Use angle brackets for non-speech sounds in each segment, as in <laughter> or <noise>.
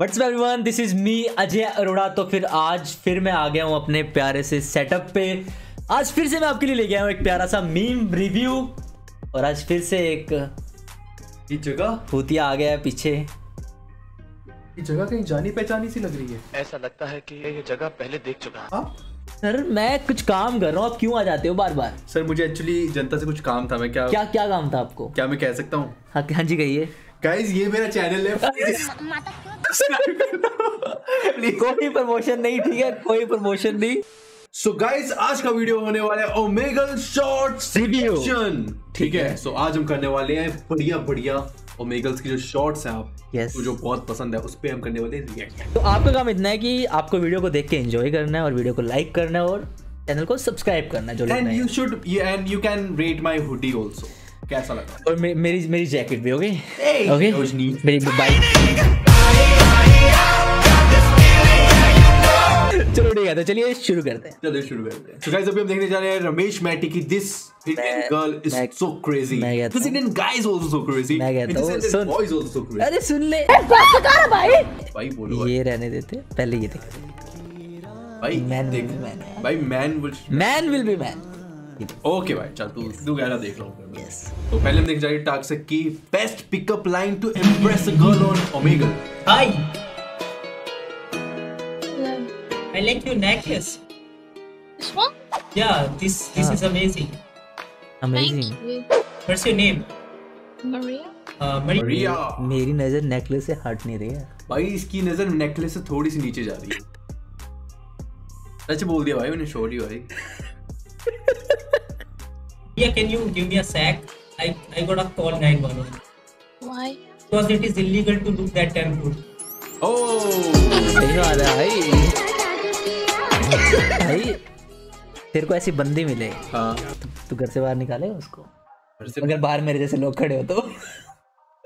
What's everyone this is me Ajay Arora तो फिर आज फिर मैं आ गया हूँ अपने प्यारे से सेटअप पे। आज फिर से मैं आपके लिए ले गया हूँ एक प्यारा सा मीम रिव्यू और आज फिर से एक जगह? भूतिया आ गया है पीछे। ये जगह कहीं जानी पहचानी सी लग रही है? ऐसा लगता है कि ये जगह पहले देख चुका हूँ। आप? सर मैं कुछ काम कर रहा हूँ। आप क्यों आ जाते हो बार बार सर मुझे एक्चुअली जनता से कुछ काम था। मैं क्या क्या क्या काम था आपको? क्या मैं कह सकता हूँ? हाँ हाँ जी कहिए। गाइस ये मेरा चैनल है। <laughs> कोई प्रमोशन नहीं ठीक है? कोई प्रमोशन नहीं। सो so गाइस आज का वीडियो होने वाला है ओमेगल शॉर्ट्स Review. ठीक है? सो so, आज हम करने वाले हैं बढ़िया बढ़िया ओमेगल्स की जो शॉर्ट्स हैं आप Yes. तो जो बहुत पसंद है उस पे हम करने वाले हैं रिएक्ट तो आपका काम इतना है कि आपको वीडियो को देख के एंजॉय करना है और वीडियो को लाइक करना है और चैनल को सब्सक्राइब करना है जो लोग and you should and you can rate my hoodie also कैसा लगा? और मे, मेरी मेरी जैकेट भी ओके ओके। मेरी बाइक ठीक है तो चलिए शुरू करते हैं। चलो शुरू करते हैं। तो गाइस अभी हम देखने जा रहे हैं रमेश मैटी की दिस इंडियन मैं- गर्ल मैं- सो क्रेजी मैं कहता दिस हूँ- Indian guy is also so crazy मैं कहता हूँ, सुन। बॉयज़ आल्सो सो क्रेजी अरे सुन ले। भाई। बोलो ये रहने देते पहले ये देख। भाई मैन देख। विल मैन भाई man will man will be man okay भाई चल तू तू गहरा देख लो। यस तो पहले हम देख जाएँगे टाक्सिक की best pickup line to impress a girl on Omegle Hi. I like your necklace. This one? Yeah, this this Ah. is amazing. you. What's your name? Maria? Uh, Maria. Riya मेरी नज़र necklace से हट नहीं रही है भाई इसकी नज़र नेकलेस से थोड़ी सी नीचे जा रही है सच बोल दिया भाई मैंने छोड़ दिया भाई Yeah, can you give me a sack? I I got a call 911 Why? because it is illegal to do that food. ओह सही बात है भाई भाई तेरे को ऐसी बंदी मिले हाँ। तू घर से बाहर निकालेगा उसको। अगर बाहर मेरे जैसे लोग खड़े हो तो।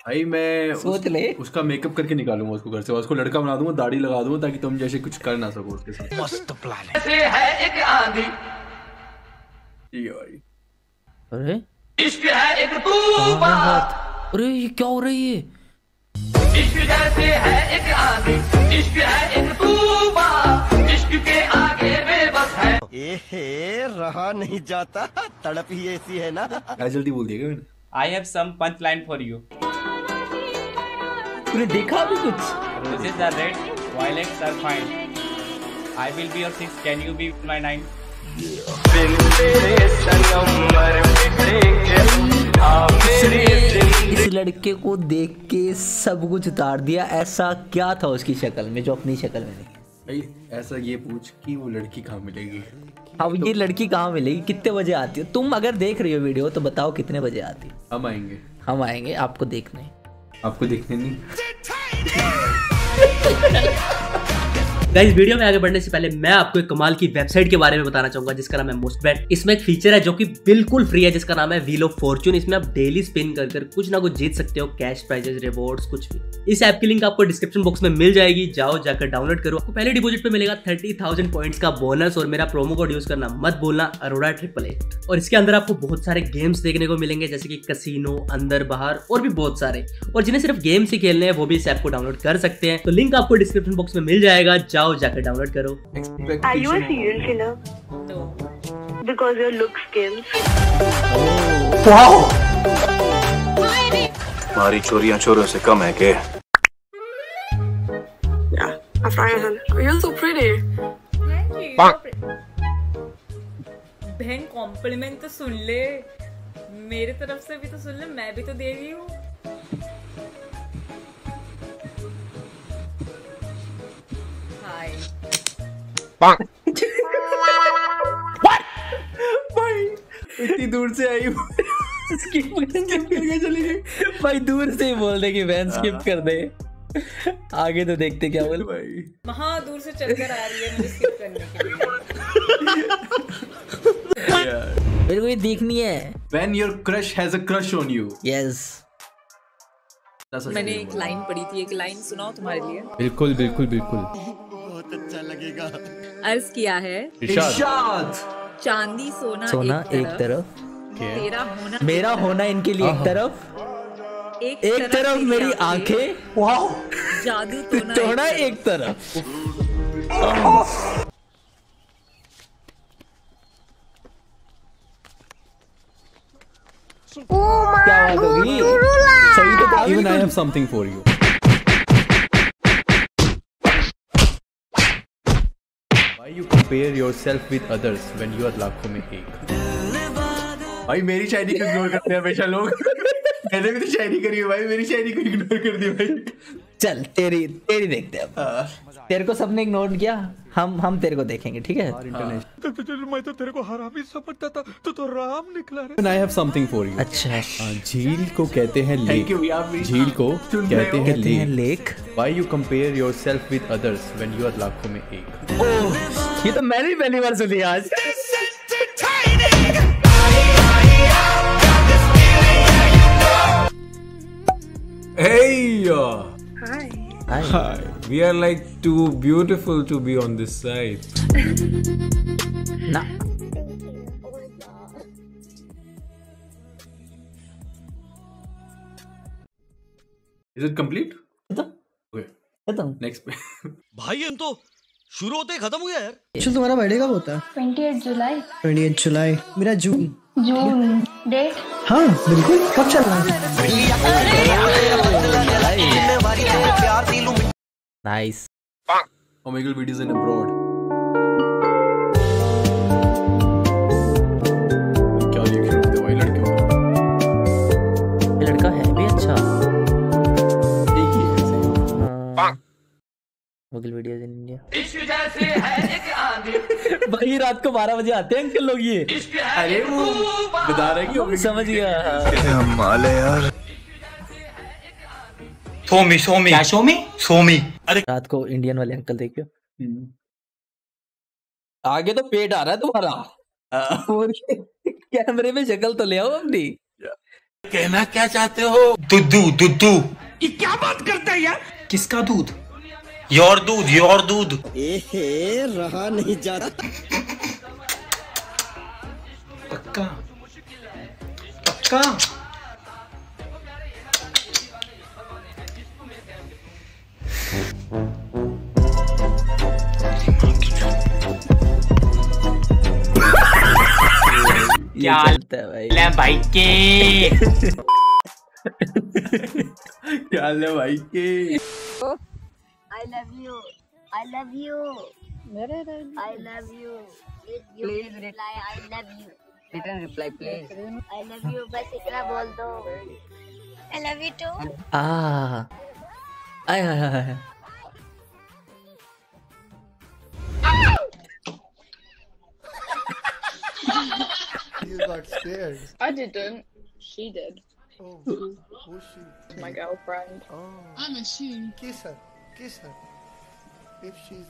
भाई मैं सोच उस, ले। उसका मेकअप करके निकालूँगा उसको घर से उसको लड़का बना दूँगा दाढ़ी लगा दूँगा ताकि तुम जैसे कुछ कर ना सको उसके साथ। मस्त प्लान है। ठीक है भाई। अरे? इश्क है एक तूफ़ान। अरे ये क्या हो रही है? एहे रहा नहीं जाता तड़प ही ऐसी है ना क्या जल्दी बोल दिया क्या मैंने I have some punchline for you. तूने देखा भी कुछ Roses are red, violets are fine. I will be your six. Can you be my nine? इस लड़के को देख के सब कुछ उतार दिया ऐसा क्या था उसकी शक्ल में जो अपनी शक्ल में नहीं ऐसा ये पूछ कि वो लड़की कहाँ मिलेगी? अब ये लड़की कहाँ मिलेगी? कितने बजे आती हो? तुम अगर देख रही हो वीडियो तो बताओ कितने बजे आती हो। हम आएँगे। हम आएँगे आपको देखने। आपको देखने नहीं। गाइस वीडियो में आगे बढ़ने से पहले मैं आपको एक कमाल की वेबसाइट के बारे में बताना चाहूँगा, जिसका नाम है मोस्ट बेट इसमें एक फीचर है जो कि बिल्कुल फ्री है, जिसका नाम है व्हील ऑफ़ फॉर्चून इसमें आप डेली स्पिन कर कर कुछ ना कुछ जीत सकते हो कैश प्राइजेस रिवॉर्ड्स कुछ भी। इस ऐप की लिंक आपको डिस्क्रिप्शन बॉक्स में मिल जाएगी। जाओ, जाकर डाउनलोड करो। आपको पहले डिपॉजिट पे मिलेगा थर्टी थाउज़ेंड पॉइंट्स का बोनस और मेरा प्रोमो कोड यूज़ करना मत बोलना अरोड़ा ट्रिपल ए और इसके अंदर आपको बहुत सारे गेम्स देखने को मिलेंगे, जैसे कि कसीनो अंदर बाहर, और भी बहुत सारे। और जिन्हें सिर्फ़ गेम्स ही खेलने हैं, वो भी इस ऐप को डाउनलोड कर सकते हैं। तो लिंक आपको डिस्क्रिप्शन बॉक्स में मिल जाएगा। जाओ जाके डाउनलोड करो। बिकॉज़ योर लुक हमारी चोरियाँ चोरों से कम है के बहन कॉम्प्लीमेंट तो सुन ले। मेरे तरफ़ से भी तो सुन ले मैं भी तो दे रही हूँ। भाई इतनी दूर से आई हूँ। स्किप करके चली गई। भाई दूर से ही बोल दे कि वैन स्किप कर दे। आगे तो देखते क्या बोल। भाई। वहाँ दूर से चलकर आ रही है मुझे skip करने के लिए। मेरे को ये देखनी है। When your crush has a crush on you. Yes मैंने एक लाइन पढ़ी थी एक लाइन सुनाओ तुम्हारे लिए। बिल्कुल बिल्कुल बिल्कुल। बहुत अच्छा लगेगा। अर्ज़ किया है। इरशाद। चांदी सोना, सोना एक एक तरफ़। तेरा होना मेरा होना इनके लिए एक तरफ़। एक, एक तरफ़ तेरी मेरी आँखें। जादू तो ना थोड़ा एक तरफ़। क्या बात होगी? सही तो था Even I have something for you. Why you compare yourself with others when you are लाखों में एक? भाई, मेरी शायरी को इग्नोर करते हैं हमेशा लोग <laughs> मैंने भी तो शायरी करी है भाई, मेरी शायरी को इग्नोर कर दिया भाई चल तेरी तेरी देखते हैं अब। तेरे को सबने इग्नोर किया? हम हम तेरे को देखेंगे ठीक है? मैं तो तेरे को हरामी समझता था। तो तो राम निकला रे। I have something for you. अच्छा। हाँ, झील को कहते हैं लेक. झील को कहते हो? हैं हैं लेक लेक Why you compare yourself with others when you are लाखों में एक? ओह ये तो मैंने भी पहली बार सुनी आज। Hey! Uh, Hi. hi. We are like too beautiful to be on this side. <laughs> ना Is it complete? खत्म Okay. खत्म Next. <laughs> भाई हम तो शुरू होते ही खत्म हो गया यार। एक्चुअली तुम्हारा बर्थडे कब होता? है 28 जुलाई ट्वेंटी जुलाई मेरा जून जून डेट हाँ बिल्कुल। कब चल रहा है nice Omegle videos in abroad. क्या हैं? भाई का? ये लड़का है भी अच्छा। एक ही है भाई रात को 12 बजे आते हैं अंकल लोग ये। अरे वो बता रहे कि समझ गया। माल है यार। सोमी सोमी। क्या सोमी? सोमी। अरे। रात को इंडियन वाले अंकल देखियो आगे तो पेट आ रहा है तुम्हारा। कैमरे में शक्ल तो ले आओ अपनी। कहना क्या चाहते हो? दुद्धू दुद्धू ये क्या बात करता है यार? किसका दूध? योर दूध योर दूध। ए रहा नहीं जा रहा। पक्का? पक्का? क्या चलता है भाई भाई के क्या है भाई के I love you. I love you. I love you. Please reply. I love you. Return reply please I love you. बस इतना बोल दो. I love you too. आ आय हाय हाय हाय You got scared. I didn't. She did. Oh, who's she? My girlfriend. Oh. I'm a she. Kiss her. Kiss her. If she's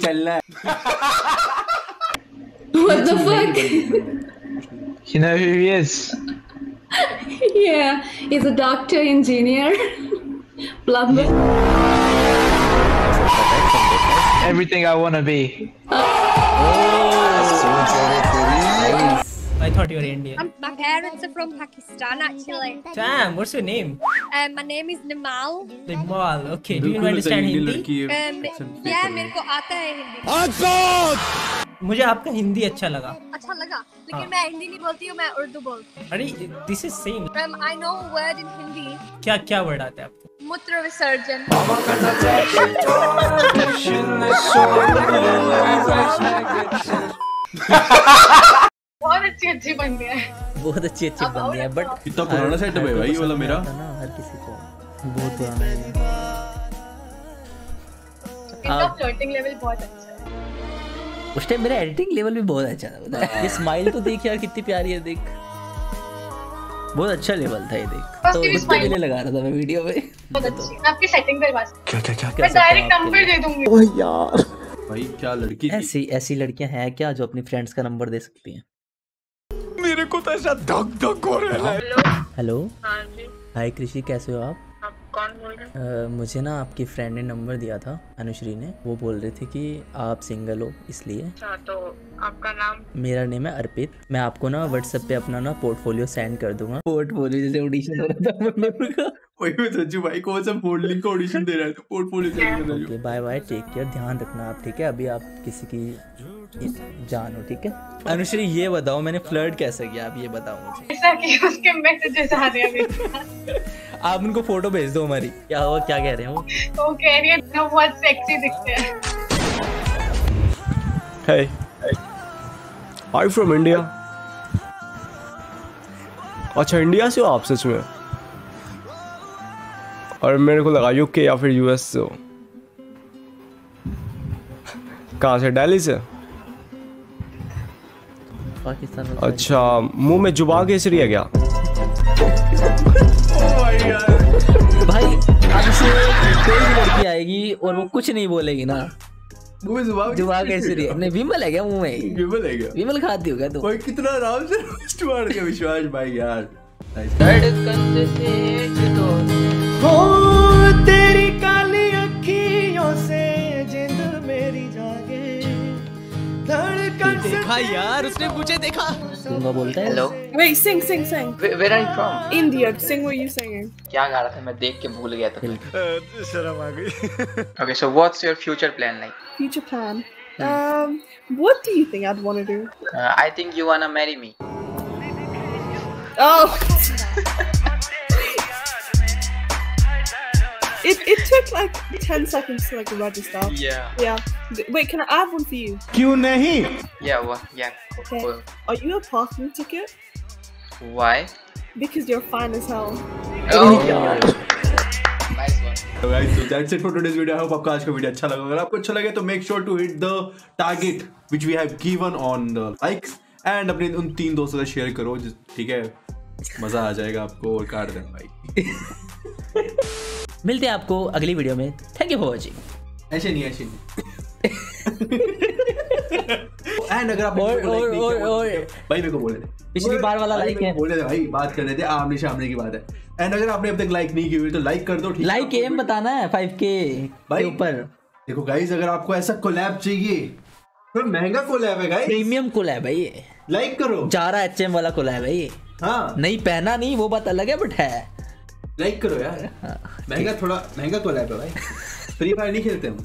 चल रहा है What the fuck? <laughs> You know who he is? <laughs> yeah, he's a doctor, engineer, <laughs> plumber. Everything I wanna be. I thought you were Indian. My parents are from Pakistan actually. Damn, what's your name? Um, my name is Nimal. Iqbal. Okay, do you बिल्कुल understand Indian Hindi? लड़की है Um, yeah, मेरे को आता है हिंदी. मुझे आपका हिंदी अच्छा लगा अच्छा लगा. लेकिन हाँ. मैं हिंदी नहीं बोलती हूँ, मैं उर्दू बोलती अरे दिस इज़ सेम हूँ. I know a word in Hindi. क्या क्या वर्ड आता है आपको मूत्र विसर्जन. बहुत अच्छी अच्छी बन गया है. बहुत अच्छी अच्छी बन है बट इतना पुराना सेटअप है भाई वाला मेरा ना हर किसी को बहुत पुराना है इनका फ्लर्टिंग लेवल बहुत अच्छा है. उस टाइम मेरा एडिटिंग लेवल भी बहुत अच्छा था है? ये स्माइल तो देख यार कितनी प्यारी है देख बहुत अच्छा लेवल था ये देख तो की भी उसके smile लिए लगा रहा था मैं वीडियो में बहुत अच्छी. आपकी सेटिंग करवा क्या क्या क्या. मैं डायरेक्ट नंबर दे दूँगी. ओ यार भाई क्या लड़की ऐसी ऐसी लड़कियाँ हैं क्या जो अपनी फ्रेंड्स का नंबर दे सकती हैं मेरे को तो ऐसा धक धक हो रहा है हेलो हाँ जी. हाय कृषि कैसे हो आप कौन बोल रहे अ, मुझे ना आपकी फ्रेंड ने नंबर दिया था अनुश्री ने। वो बोल रही थी कि आप सिंगल हो इसलिए। अच्छा तो आपका नाम? मेरा नेम है अर्पित। मैं आपको ना व्हाट्सएप पे अपना ना पोर्टफोलियो सेंड कर दूँगा। पोर्टफोलियो जैसे ऑडिशन हो रहा था मुन्नूर का। वही मैं सोचू भाई कौन सा मॉडलिंग का ऑडिशन दे रहा है? तो पोर्टफोलियो सेंड कर okay bye bye take care ध्यान रखना आप ठीक है? अभी आप किसी की जान हो ठीक है? अनुश्री ये बताओ मैंने फ्लर्ट कैसे किया? आप ये बताओ मुझे। <laughs> ऐसा कि उसके मैसेजेस आ रहे हैं। <laughs> आप उनको फ़ोटो भेज दो हमारी। क्या हुआ क्या कह रहे हैं? वो वो कह रही है "तुम बहुत सेक्सी दिखते हैं. Are you from India? अच्छा इंडिया से हो आप सच में? और मेरे को लगा यूके या फिर यूएस से हो। कहाँ से दिल्ली से? पाकिस्तान में अच्छा मुँह में जुबा केसरी है क्या भाई अब से कोई भी लड़की आएगी और वो कुछ नहीं बोलेगी ना। मुँह में ज़ुबान ज़ुबान कैसे रही है विमल है क्या मुँह में? विमल है क्या? विमल खाती हो क्या तू भाई कितना आराम से रोस्ट मार के विश्वास भाई यार। हो तेरी काली अखियों से। देखा यार उसने मुझे देखा सिंगा बोलता है hello Wait, sing, sing, sing. Where are you from? India. Sing what you singing. क्या गा रहा था मैं देख के भूल गया था शर्म आ गई Okay, so what's your future plan like? Future plan. Um, what do you think I'd want to do? Uh, I think you wanna marry me. Oh. it it took like ten seconds to like register. Yeah. Yeah. Th- Wait, can I I have one for you? क्यों नहीं Yeah, what? Yeah. Okay. Cool. Are you a parking ticket? Why? Because you're fine as hell. Oh. nice one. तो guys, so that's it for today's video. I hope आपको आज का video अच्छा लगा अगर आपको अच्छा लगे तो make sure to hit the target which we have given on the likes and अपने उन तीन दोस्तों से शेयर करो जिस- ठीक है मजा आ जाएगा आपको और काट देना भाई मिलते हैं आपको अगली वीडियो में। थैंक यू फॉर वॉचिंग ऐसे नहीं ऐसे नहीं। <laughs> एंड अगर आप और- और- और- और- भाई मेरे को बोले थे। पिछली बार वाला मेरे है। बोले थे भाई बात कर रहे थे आमने सामने की बात है। एंड अगर आपने अब तक लाइक नहीं की हुई तो लाइक कर दो ठीक है? लाइक एम बताना है फाइव के भाई ऊपर। देखो गाइस अगर आपको ऐसा कोलैब चाहिए तो महँगा कोलैब है गाइस प्रीमियम कोला है ये। लाइक करो। जारा एच एम वाला कोला है ये। हाँ। नहीं पहना नहीं वो बात अलग है बट है। लाइक करो यार। महँगा थोड़ा महँगा तो है भाई। फ्री फायर नहीं खेलते हम।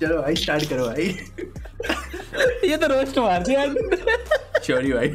चलो भाई स्टार्ट करो भाई। ये तो रोस्ट मार दिया। चोरी भाई।